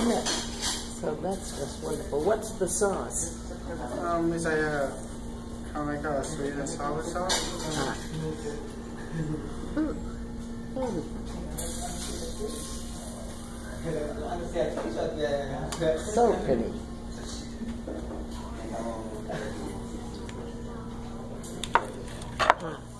isn't? So that's just wonderful. What's the sauce? Um, it's like a uh, kind of like a sweet and sour sauce. Ah. Mm. So pretty. Huh.